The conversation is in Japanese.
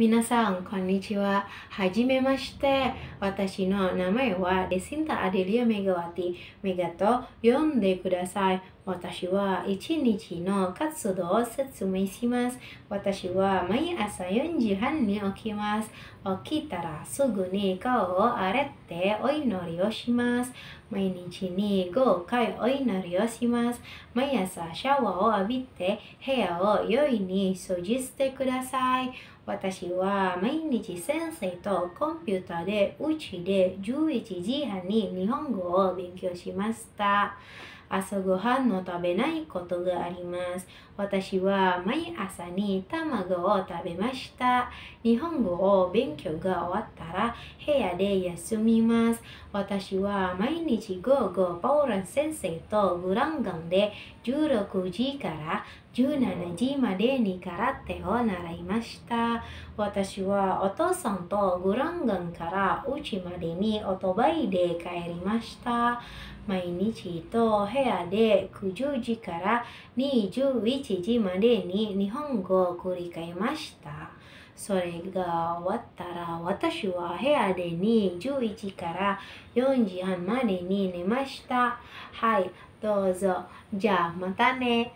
皆さん、こんにちは。はじめまして。私の名前はデシンタ・アデリア・メガワティ。メガと呼んでください。私は一日の活動を説明します。私は毎朝4時半に起きます。起きたらすぐに顔を洗ってお祈りをします。毎日に5回お祈りをします。毎朝シャワーを浴びて部屋を良いに掃除してください。私は毎日先生とコンピューターでうちで11時半に日本語を勉強しました。朝ごはんの食べないことがあります。私は毎朝に卵を食べました。日本語を勉強が終わったら部屋で休みます。私は毎日午後ポーラン先生とグランガンで16時から17時までに空手を習いました。私はお父さんとグランガンから家までにオートバイで帰りました。毎日と部屋で9時から21時までに日本語を繰り返しました。それが終わったら私は部屋で21時から4時半までに寝ました。はい、どうぞ。じゃあまたね。